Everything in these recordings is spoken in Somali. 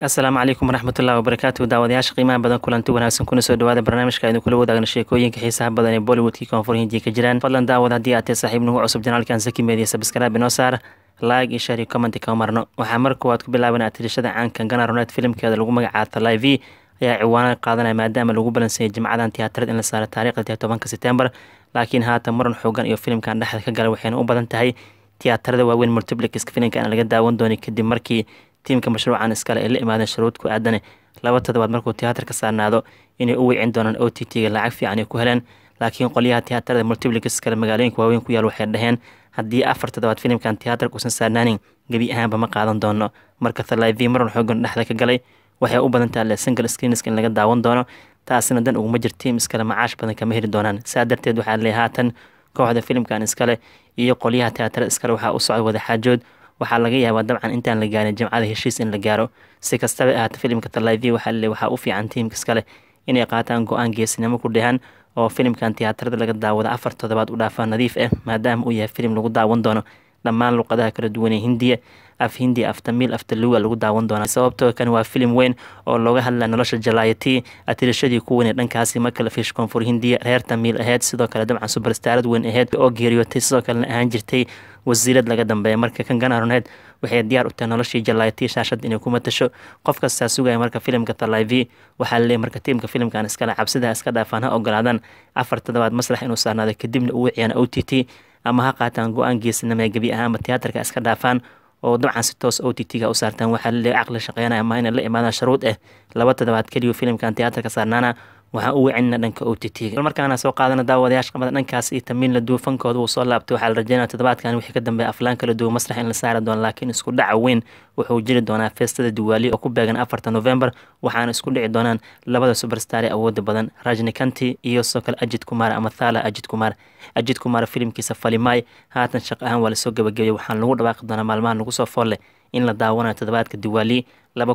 asalaamu calaykum waraxmatullahi wabarakaatu daawadayaasha qiimaha badan kulanti wanaagsan kuna soo dhawaada barnaamijka aynu kula wadaagna sheekooyinka xiisaha badan ee bollywoodkii koonfur hindiya ka jiraan. Fadlan daawad haddii aad tahay saaxiib nagu cusub janaalkan saki media sabskraaib inoo saar like iyo share iyo commenti kama marno. Waxaa mar koowaad ku bilaabanaa tirishada caanka gana ronet filimkeeda lagu magacaabo live ayaa ciwaanada qaadanaya maadaama lagu balansayay jimcadan tiyaatarada in la saaro taariikhda tobanka setembar laakiin haatan muran xoogan iyo filimkan dhexda ka gala waxayna u badan tahay tiyaatarada waaweyn multiplixiska filimka aan laga daawan doonin kadib markii tiimka mashruucan iskale ay la imaadeen shuruud ku aadane laba toddobaad markuu tiyaatarka saarnaado inay u wicin doonaan o t t-ga lacag fiican ay ku heleen laakiin qolyaha tiyaatarada multiplix kale magaalooyinka waaweyn ku yaal waxay dhaheen haddii afar toddobaad filimkan tiyaatarka uusan saarnaanin gebi ahaanba ma qaadan doono. Marka thaliv maran xoogan dhexda ka galay waxay u badan tahay single screenska in laga daawan doono taasina dan uguma jir tiim iskale macaash badan kama heli doonaan. Saa darteed waxaa haatan kooxda filimkan iskale iyo qolyaha tiyaatarada iskale waxaa u socda wadaxaajood waxaa laga yaabaa dabcan intaan la gaarin jimcada heshiis in la gaaro. Si kastaba ahaata filimka taliv waxaa le waxaa u fiican tiimka iskale inay qaataan go'aan geesinimo ku dhehan oo filimkan tiyaatarada laga daawado afar toddobaad u dhaafaa nadiif ah maadaama uu yahay filim lagu daawan doono. Dhammaan luqadaha kala duwan ee hindiya af hindiya af tamiil af taluga lagu daawan doonaa. Sababtoo kan waa filim weyn oo looga hadlaa nolosha jalaayati atirashadii ku weyn ee dhankaasi. Marka la fiish koonfur hindiya reer tamiil aheyd sidoo kale dabcan subarstaarad weyn aheyd oo geeriyootay sidoo kalena ahaan jirtay wasiirad laga dambeeya. Marka kan ganaroneed waxay diyaar u tahay noloshii jalaayati shaashada inay ku matasho qof kastaa sugaya marka filimka taliv waxaa laleeyahy marka tiimka filimkan iskale cabsidaa iska dhaafaan ha ogolaadaan afar toddobaad masrax inuu saarnaado kadibna uu wiciyaan o t t ama ha qaataan go'aan geesinama ee gebi ahaanba tiyaatarka iska dhaafaan oo dabcan si toos o t t-ga u saartaan. Waxaa laleeyahy caqli shaqeynaya ama inay la imaadaan sharuud ah laba toddobaad keliyu filimkan tiyaatarka saarnaana waxaan u wecinna dhanka o t t-ga markaana soo qaadana daawadayaasha qamada dhankaas iyo tamiin la duwo fankooda uu soo laabtay waxaa la rajeynaya toddobaadkan wixii ka dambeeya aflaan kala duwo masrax in la saari doono laakiin isku dhaca weyn wuxuu jiri doonaa feestada diwaali oo ku beegan afarta novembar waxaana isku dhici doonaan labada superstar ee awooda badan rajnikanti iyo sidoo kale ajid kumaar ama thala ajid kumaar ajid kumaar filimkiisa falimay haatan shaq ahaan waa la soo gabagabeeyey waxaana lagu dhawaaqi doonaa maalmahan lagu soo foolle in la daawanayo toddobaadka diwaali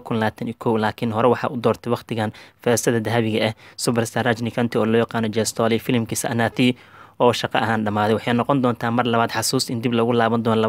kun laakiin hore waxaa u doortay wakhtigan feestada dahabiga ah. Superstar rajnikanti oo loo yaqaano jestoli filimkiisa anathi oo shaqo ahaan dhammaaday waxay noqon doontaa mar labaad xasuus in dib lagu laaban doono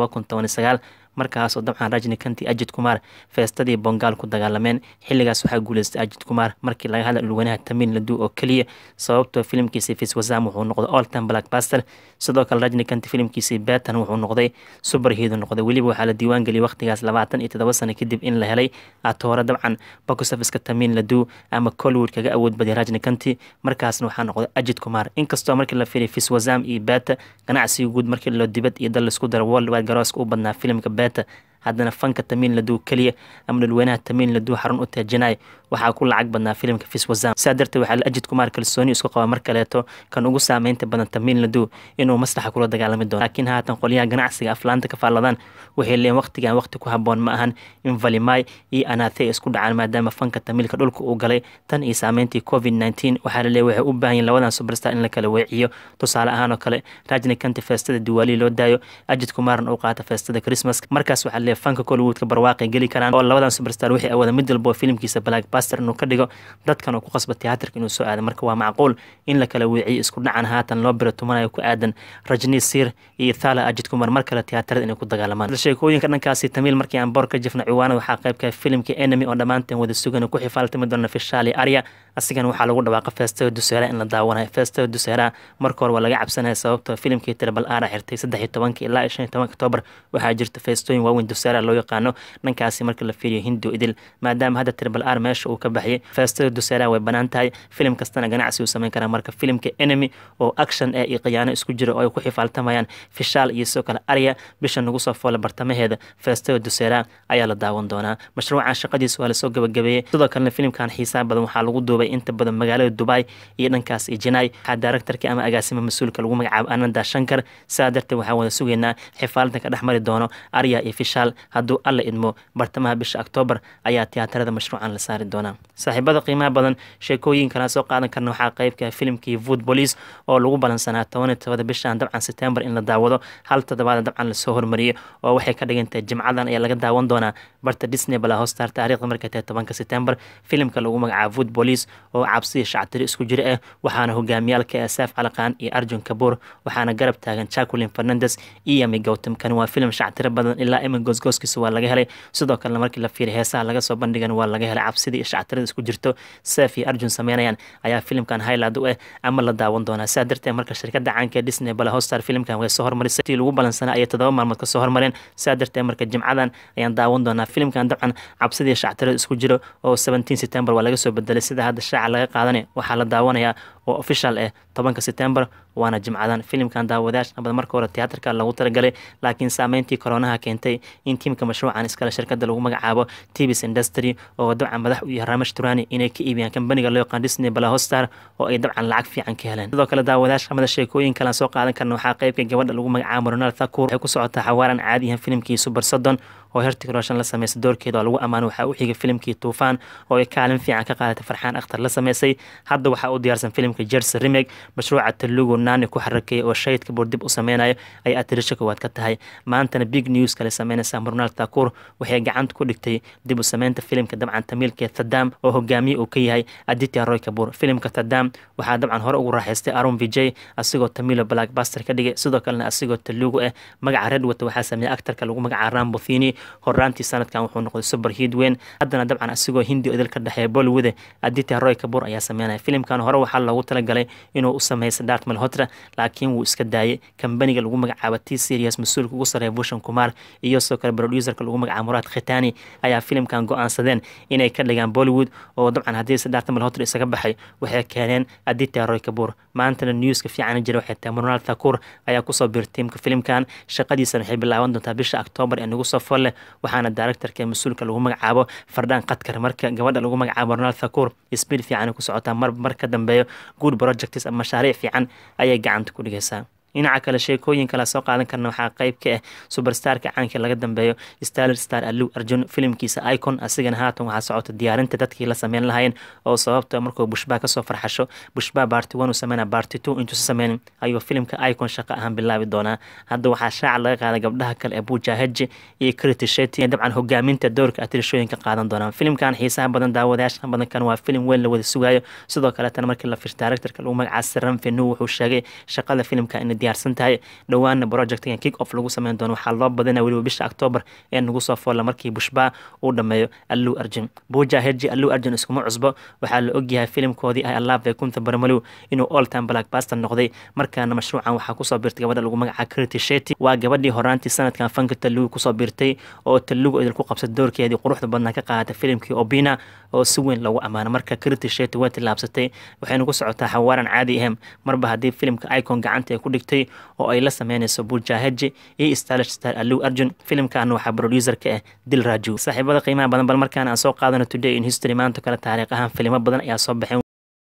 markaasoo dabcan rajnikanti ajid kumaar feestadii bongaal ku dagaalameen. Xilligaas waxaa guuleystay ajid kumaar markii laga hadla dhulweynaha tamiin ladu oo keliya sababtoo filimkiisii fiswasam wuxuu noqday oltan blackbaster sidoo kale rajnikanti filimkiisii betan wuxuu noqday superhido noqday. Weliba waxaa la diiwaan geliyay wakhtigaas labaatan iyo toddoba sano kadib in la helay atoore dabcan boxofiska tamiin ladu ama colwood kaga awood badiyay rajnikanti markaasna waxaa noqday ajid kumaar inkastoo markii la firay fiswasam iyo beta ganacsiga guud markii loo dibad iyo dal la isku daro worldwide garooska u badnaa filimka это haddana fanka tamiin laduu keliya ama dhulweynaha tamiin laduu xarun u taajinaay waxaa ku lacag badnaa filimka fiswasam saa darteed waxaa la ajid kumaar kalsooni isku qaba mar kaleeto kan ugu saameynta badan tamiin laduu inuu maslaxa kula dagaalami doono. Laakiin haatan qolyaha ganacsiga aflaanta ka faaladaan waxay leeyiin waqtigan waqti ku haboon ma ahan in valimay iyo anaathe isku dhacaan maadaama fanka tamiilka dhulka uu galay tan iyo saameyntii covid nneteen waxaa laleeyahy waxay u baahan yihiin labadan superstar in la kala weeciyo. Tusaale ahaan oo kale rajnikanti feestada diwaali loo daayo ajid kumaarna uu qaata feestada christmas. Markaas waxaa leeyahy fanka colwoodka barwaaqay geli karaan oo labadan superstar waxay awooda mid walbo filimkiisa blackbuster inuu ka dhigo dadkan uu ku qasba tiyaatarka inuu soo aado. Marka waa macquul in la kala weeciyo isku dhacan haatan loo biro tumanayo ku aadan rajni sir iyo thala ajid kumar. Mar kale tiyaatarada inay ku dagaalamaan sheekooyinka dhankaasi tamiil markii aan boor ka jifna ciwaanada waxaa qaybka filimka enemy oo dhammaanteen wada sugan ku xifaaltami doona fishaali arya asigana waxaa lagu dhawaaqa feestada duseera in la daawanayo. Feestada duseera marka hore waa laga cabsanaya sababtoo filimkii tribal ara xirtay saddex tobanka ilaa shan tobanka octoobar waxaa jirta feestooyin waaweyn duseera loo yaqaano. Dhankaasi marka la fiiriyo hindu idil maadaama hadda tribal r meesha uu ka baxiyay feestada duseera way bannaan tahay. Filim kastana ganacsi uu sameyn karaa marka filimka enemy oo action ee iyo khiyaano isku jira oo ay ku xifaaltamayaan. Fishaal iyo sidoo kale arya bisha nagu soo foola bartamaheeda feestada duseera ayaa la daawan doonaa. Mashruucan shaqadiisa waa la soo gabagabeeyey sidoo kalena filimkan xiisaa badan waxaa lagu duubay inta badan magaalada dubai iyo dhankaas iyo waxaa daaraktarka ama agaasima mas'uulka lagu magacaabo ananda shankar. Sidaa darteed waxaan wada sugaynaa xifaaladdan ka dhex mari doono arya iyo fishaal hadduu alla idmo bartamaha bisha octoobar ayaa tiyaatarada mashruucan la saari doonaa saaxiibada qiimaha badan sheekooyin kala soo qaadan karna waxaa qeybka filimkii vood police oo lagu balansanaa tobaniyo tobada bishan dabcan september in la daawado. Hal toddobaada dabcan la soo hormariyey oo waxay ka dhigan jimcadan ayaa laga daawan doonaa barta disney bala hostar taariikhda tahay tobanka september. Filimka lagu magacaabo vood police oo cabsiya shactiri isku jira ah waxaana hogaamiyaalka asaaf calaqaan iyo arjun kabuur waxaana garab taagan jacquelin fernandes iyo yami gowtam. Kani waa filim shactiro badan ilaa imigos goosgooskiisa waa laga helay. Sidoo kalena markii la fiiriy heesaha laga soo bandhigan waa laga helay cabsidii iyo shactirada isku jirto. Seef iyo arjun sameynayaan ayaa filimkan highland u ah ama la daawan doonaa. Sidaa darteed marka shirkada caanka ee disney bale hostar filimkan way soo hormarisay. Tii lagu balansanaa ayay todoba maalmood ka soo hormareen. Sidaa darteed marka jimcadan ayaan daawan doonaa filimkan dabcan cabsidii shactirada isku jiro oo seventeen september waa laga soo bedelay. Sida hadda shaaca laga qaadanay waxaa la daawanayaa oo official ah tobanka september waana jimcadan filimkan daawadayaasha nabad marka hore tiyaatarka lagu talagalay laakiin saameyntii koronaha keentay in tiimka mashruucan iskale shirkada lagu magacaabo tvs industry oo dabcan madax u yahay ramash turani inay ka iibiyaan kambaniga loo yaqaan disney balahostar oo ay dabcan lacag fiican ka heleen. Sidoo kale daawadayaasha amada sheekooyin kalan soo qaadan karna waxaa qeybka gabadha lagu magacaabo ronald thakur. Waxay ku socotaa xawaaran caadiyan filimkii super soddon oo hertig roshan la sameysay doorkeeda oo lagu ammaano waxaa u xigay filimkii tuufaan oo ay kaalin fiican ka qaadatay farxaan akhtar la sameysay. Hadda waxaa u diyaarsan filimka jersi remeg mashruuca talugu naani ku xarakeeyay oo shahidka buur dib u sameynayo ay atirisho koowaad ka tahay. Maantana big news kale sameynaysa ronald thakur waxay gacanta ku dhigtay dib u sameynta filimka dabcan tamiilkee thadam oo hogaamiye uu ka yahay aditya roy kabur filimka thadam waxaa dabcan hore ugu raaxaystay aron vijay asigoo tamilo blackbuster ka dhigay. Sidoo kalena asigoo talugu ah magaca redwata waxaa sameeyay aktarka lagu magaca rambothini horaantii sanadkan wuxuu noqday super hidweyn haddana dabcan asigoo hindi idil ka dhexeeya bollywood aditya roy kabur ayaa sameynaya. Filimkan hore waxaa loogu talagalay inuu u sameysay dark malhotra laakiin wuu iska daayay. Kambaniga lagu magacaabo t serious mas'uulka ugu sareeya bushan kumar iyo sidoo kale producerka lagu magacaabo muraad khitani ayaa filimkan go'aansadeen inay ka dhigaan bollywood oo dabcan haddiise dark malhotra isaga baxay waxay keeneen aditya roy kabur maantana newska fiican jira waxay tahay ronald thakur ayaa ku soo biirtay filimkan. Shaqadiisana waxay bilaaban doontaa bisha octoobar ee nagu soo folle waxaana directorka mas'uulka lagu magacaabo fardhaan qadkar marka gabadha lagu magacaabo ronald thakur speed fiican ku socotaa mar mar dambeeyo good projects ama mashaariic fiican ayay gacanta ku dhigaysaa dhinaca kale sheekooyin kala soo qaadan karna waxaa qayb ka ah superstarka caanka laga dambeeyo starler star alu arjun. Filimkiisa icon asigana haatan waxaa socota diyaarinta dadkii la sameyn lahayeen oo sababta markuu bushbaa ka soo farxasho bushbaa barty one uu sameyna barty two intuusa sameynin ayuu filimka icon shaqo ahaan bilaabi doonaa. Hadda waxaa shaaca laga qaaday gabdhaha kale ee buja heji iyo criti sheti dabcan hogaaminta doorka atirishooyinka qaadan doonaan. Filimkan xiisaha badan daawadayaasha badankan waa filim weyn la wada sugayo sidoo kaletana markii la fish directorka lagu magacaabo siran fenu wuxuu sheegay shaqada filimka in diyaarsan tahay dhowaana projectkan kick off lagu sameyn doono waxaa loo badina weliba bisha octoobar ee nagu soo foolla markii bushbaa uu dhameeyo allu arjun. Buja heji allu arjun iskuma cusbo. Waxaa la ogyahay filimkoodii ay allaafee kunta barmalow inuu all time blackbuster noqday. Markaana mashruucan waxaa ku soo biirtay gabadha lagu magaca criti sheti waa gabadhii horaantii sanadkan fanka talugu ku soo biirtay oo talugu idil qabsay doorkeedii quruxda badnaa ka qaadatay filimkii obina oo si weyn lagu ammaano marka criti sheti way tillaabsatay waxayna ku socotaa xawaaran caadi ahem marba haddii filimka icon gacanta ay ku dhigtay oo ay la sameynayso bujaheji iyo stalish star. Alu arjun filimkaana waxaa producerka ah dil raju saaxiibada qiimaha badan bal markaan aan soo qaadano today in history maanta kale taariikh ahaan filimo badan ayaa soo baxeen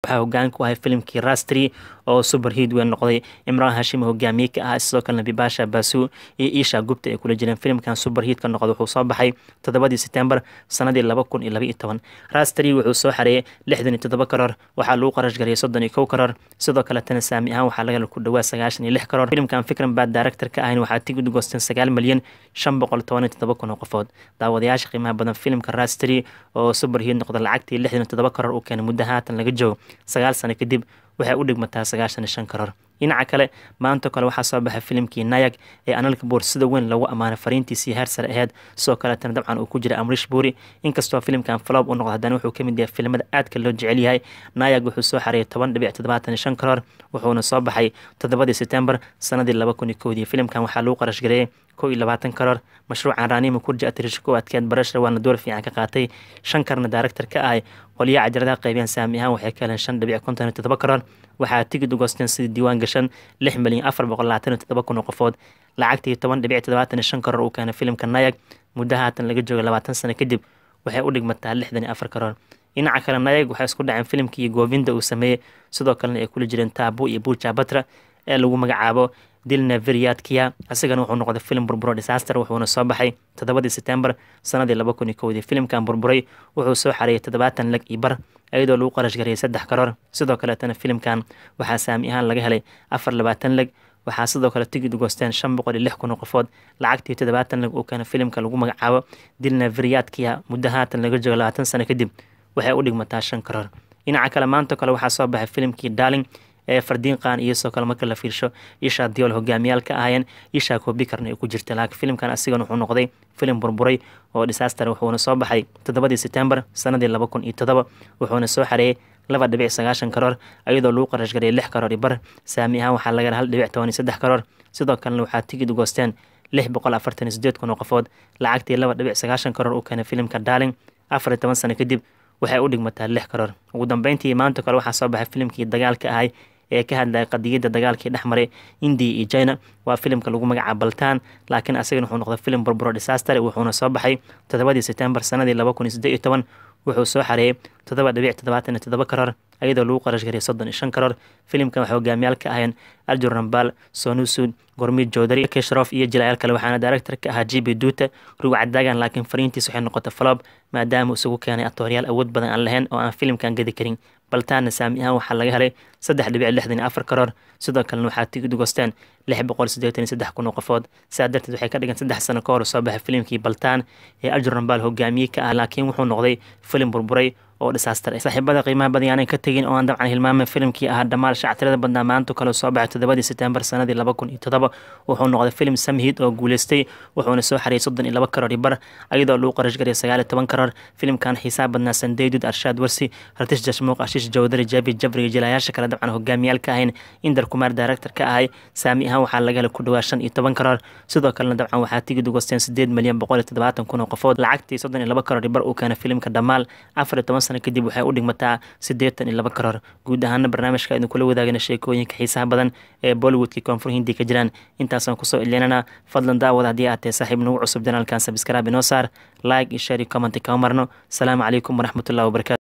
waxaa hogaan ku ahay filimkii rastri oo super hiid weyn noqday. Imraan hashim hogaamiye ka ah sidoo kalena bibasha basu iyo isha gubta ay kula jireen filimkan super hiid ka noqday wuxuu soo baxay toddobadii setembar sanadii laba kun iyo laba toban. Rastri wuxuu soo xareeyay lixdan iyo toddoba karoor waxaa lagu qarash gariyay soddon iyo kow karoor. Sidoo kaletana saami ahaan waxaa laga ku dhawaa sagaashan iyo lix karoor. Filimkan fikran baa director ahayn waxaa tigid goosteen sagaal milyan shan boqol toban iyo toddoba kun oo qofood. Daawadayaasha qiimaha badan filimka rastri oo super hiid noqda lacagtii lixdan iyo toddoba karoor uu keenay muddo haatan laga joogo sagaal sano kadib waxay u dhigmataa sagaashan shan karoor dhinaca kale maanto kale waxaa soo baxay filimkii nayag ee analka buur sida weyn lagu ammaanay fariintiisii heer sare aheyd sidoo kaletana dabcan uu ku jira amrish buuri inkastoo filimkan flob u noqdo haddana wuxuu ka mid yahay filimada aadka loo jecel yahay. Nayag wuxuu soo xareeyay toban dhibic toddobaatan shan karoor wuxuuna soo baxay toddobadii setembar sanadii laba kun iyo kowdii. Filimkan waxaa lagu qarash gareeyay kow iyo labaatan karoor. Mashruucan raanima kurja atirish ku adkeed barashar waana door fiican ka qaatay shan karna director ka ahay qolyaha cajaladaha qaybiyaan saami ahaan waxay ka heleen shan dhibic konton iyo toddoba karoor. Waxaa tigid u goosteen sidii diiwaan gashan lix milyan afar boqol labaatan iyo toddoba kun oo qofood. Lacagtii toban dhibic toddobaatan iyo shan karoor uu keenay filimka nayag. Muddo haatan laga jooga labaatan sano kadib waxay u dhigmataa lixdan iyo afar karoor. Dhinaca kale nayag waxay isku dhaceen filimkii goovinda uu sameeyey sidoo kalena ay kula jireen taabu iyo buuja batra ee lagu magacaabo dilna viryadkiya asigana wuxuu noqday filim burburo disaster wuxuuna soo baxay toddobadii setembar sanadii laba kun iyo kowdii filimkan burburay wuxuu soo xareeyay toddobaatan lag iyo bar iyadoo lagu qarash gariyay saddex karoor. Sidoo kaleetana filimkan waxaa saami ahaan laga helay afar labaatan lag. Waxaa sidoo kale tigid goosteen shan boqol iyo lix kun oo qofood. Lacagtii toddobaatan lag uu keena filimka lagu magacaabo dilna viryadkiya muddo haatan laga joogo labaatan sano kadib waxay u dhigmataa shan karoor. Dhinaca kale maanta kale waxaa soo baxay filimkii darling ee fardiin qaan iyo soo kale marka la fiirsho. Ishaa diyool hogaamiyaal ka ahayeen ishaa koobikarna ay ku jirta laakiin filimkan asigan wuxuu noqday filim burburay oo disaster wuxuuna soo baxay toddobadii setembar sanadii laba kun iyo toddoba. Wuxuuna soo xareeyey laba dhibic sagaashan karoor iyadoo lagu qarash gariyay lix karoor iyo bar. Saami ahaan waxaa laga hal dhibic toban iyo saddex karoor. Sidoo kalena waxaa tigid goosteen lix boqol afartan iyo sideed kun oo qofood. Lacagtii laba dhibic sagaashan karoor uu keenay filimka darling afar iyo toban sano kadib waxay u dhigmataa lix karoor. Ugu dambeyntii maanta kale waxaa soo baxay filimkii dagaalka ahay ee ka hadlaya qadiyadda dagaalkii dhex indiya iyo china. Waa filimka lagu magacaaba baltaan laakiin asagan wuxuu noqday filim burburo disaster wuxuuna soo baxay toddobadii setembar sanadii laba kun iyo siddeed iyo toban. Wuxuu soo xareeyey toddoba dhibic toddobaatan iyo toddoba karoor iyadoo lagu qarash gariyay soddon iyo shan karoor. Filimkan waxay hogaamiyaal ka ahayeen aljur rambal sonusuud gormid joodari keshrof iyo jilayaal kale waxaana director ka ahaa jibi duuta ruga cadaagan laakiin fariintiis waxay noqotay falob maadaama isugu keenay atooryaal awood badan aan lahayn oo aan filimkan gedi karin baltaanna saami ahaan waxaa laga helay saddex dhibic lixdan iyo afar karoor. Sidoo kalena waxaa tigid ugosteen lix boqol siddeetan iyo saddex kun oo qofood. Sidaa darteed waxay ka dhigan saddex sano ka hor soo baxay filimkii baltaan ee aljur rambal hogaamiye ka ah laakiin wuxuu noqday filim burburay oo disaster. Ah saaxiibada qiimaha badan yaanay ka tegin oo aan dabcan hilmaamay filimkii ahaa dhammaal shactirada badnaa maanta kale soo baxay toddobadii setembar sanadii laba kun iyo toddoba wuxuu noqday filim samhid oo guuleystay wuxuuna soo xariyay soddon iyo laba karoor iyo bar iyadoo lagu qarash sagaal iyo toban karoor. Filimkan xiisaha badnaa sandeydud arshaad warsi ratish jashmuuq ashish jawdari jabi jabri iyo jilayaasha kale dabcan hogaamiyaal ka ahayn indar kumaar director ahay saami ahaan waxaa laga helay ku dhawaa shan iyo toban karoor. Sidoo kalena dabcan waxaa tigid ugosteen sideed milyan boqol iyo toddobaatan kun oo qofood. Lacagtii soddon iyo laba karoor iyo uu keenay filimka dhammaal. Afar iyo toban sano kadib waxay u dhigmataa siddeetan iyo laba karoor. Guud ahaana barnaamijka idin kula wadaagana sheekooyinka xiisaha badan ee bollywoodkii koonfur hindi ka jiraan. Intaasaan ku soo ilinana fadlan daawad haddii aad tahay saaxiib nagu cusub janaalkan sabskraaib inoo saar like iyo share iyo kama marno. Asalaamu calaykum waraxmatullahi wabarakatu